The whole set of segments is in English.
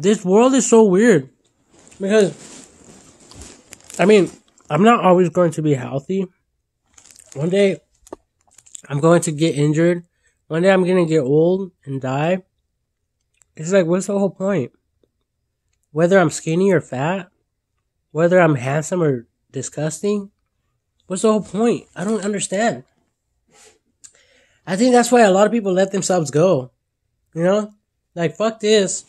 this world is so weird because I mean, I'm not always going to be healthy. One day I'm going to get injured. One day I'm going to get old and die. It's like, what's the whole point? Whether I'm skinny or fat, whether I'm handsome or disgusting, what's the whole point? I don't understand. I think that's why a lot of people let themselves go. You know? Like, fuck this.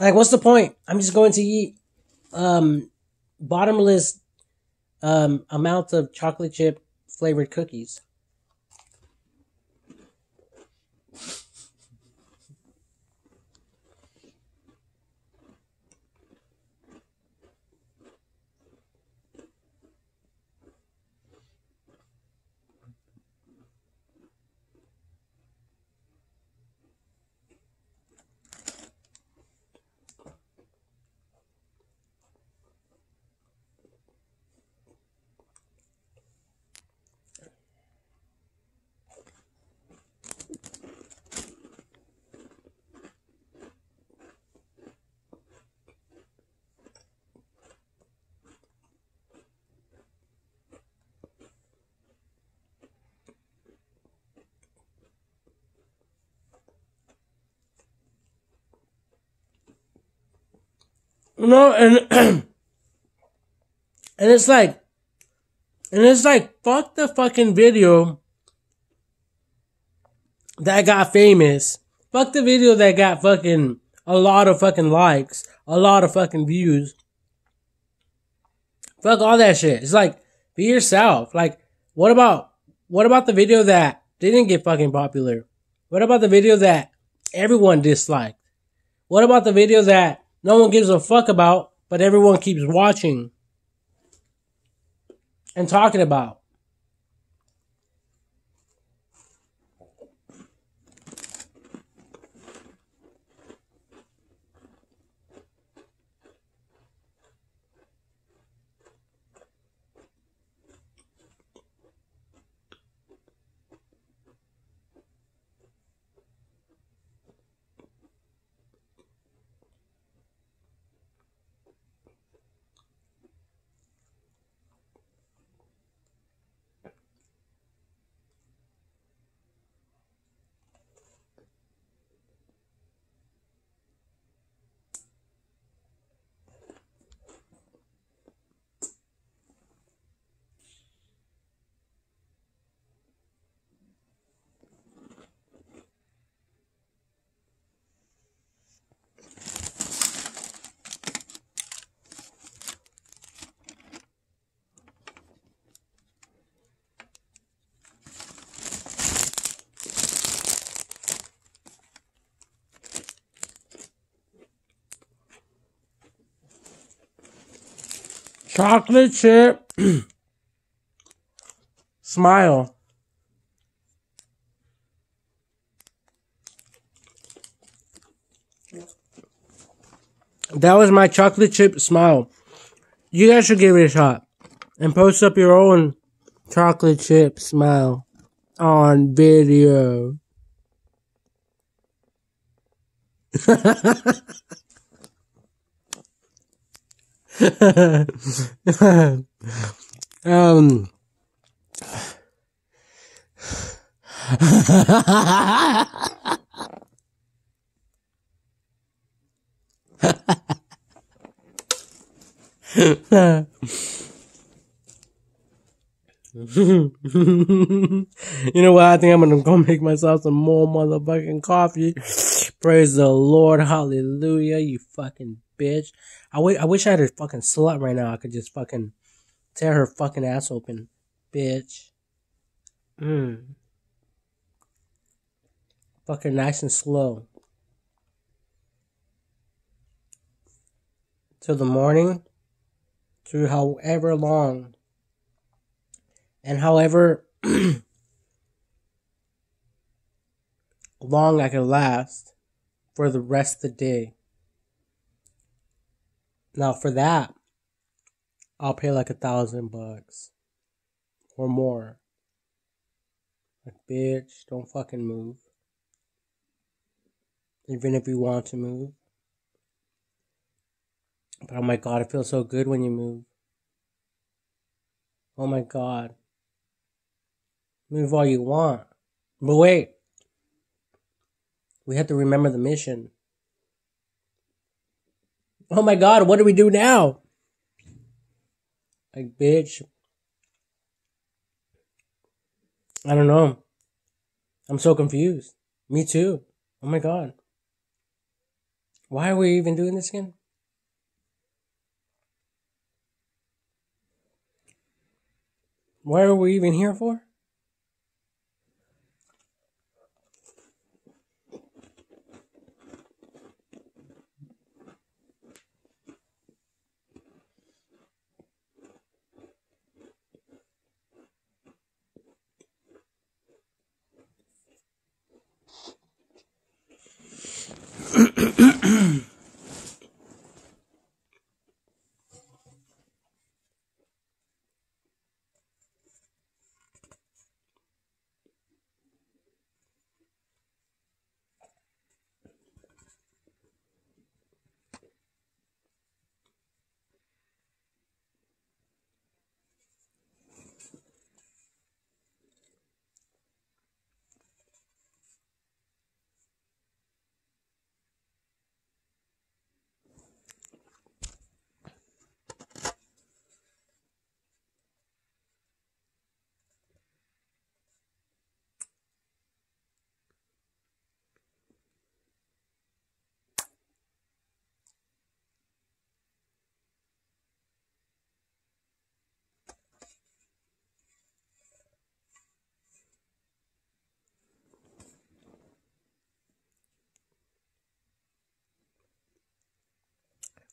Like, what's the point? I'm just going to eat um, bottomless um, amount of chocolate chip flavored cookies. No, and and it's like, and it's like, fuck the fucking video that got famous. Fuck the video that got fucking a lot of fucking likes, a lot of fucking views. Fuck all that shit. It's like, be yourself. Like, what about, what about the video that didn't get fucking popular? What about the video that everyone disliked? What about the video that no one gives a fuck about, but everyone keeps watching and talking about. Chocolate chip. Smile. That was my chocolate chip smile. You guys should give it a shot. And post up your own chocolate chip smile on video. um you know what? I think I'm gonna go make myself some more motherfucking coffee. Praise the Lord. Hallelujah. You fucking bitch. I, w- I wish I had a fucking slut right now. I could just fucking tear her fucking ass open. Bitch. Mm. Fucking nice and slow. Till the morning. Through however long. And however long I could last for the rest of the day. Now for that, I'll pay like a thousand bucks or more. Like, bitch, don't fucking move. Even if you want to move. But oh my god, it feels so good when you move. Oh my god. Move all you want. But wait. We have to remember the mission. Oh my god, what do we do now? Like, bitch. I don't know. I'm so confused. Me too. Oh my god. Why are we even doing this again? What are we even here for?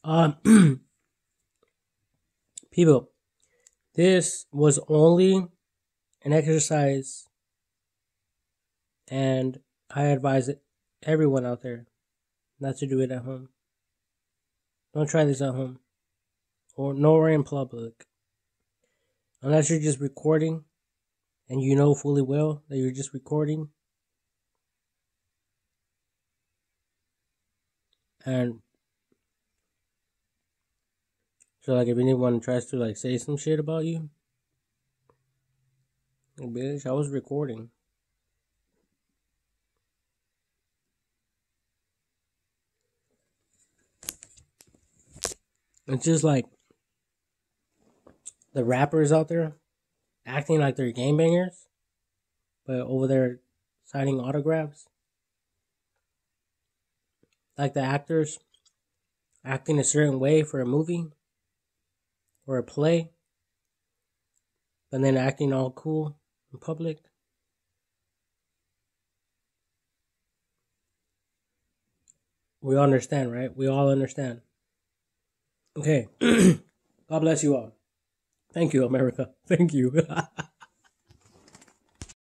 Um, people, this was only an exercise, and I advise everyone out there not to do it at home. Don't try this at home or nowhere in public. Unless you're just recording and you know fully well that you're just recording. And so like if anyone tries to like say some shit about you, bitch, I was recording. It's just like the rappers out there acting like they're game bangers, but over there signing autographs. Like the actors acting a certain way for a movie or a play, but then acting all cool in public. We all understand, right? We all understand. Okay. God bless you all. Thank you, America. Thank you.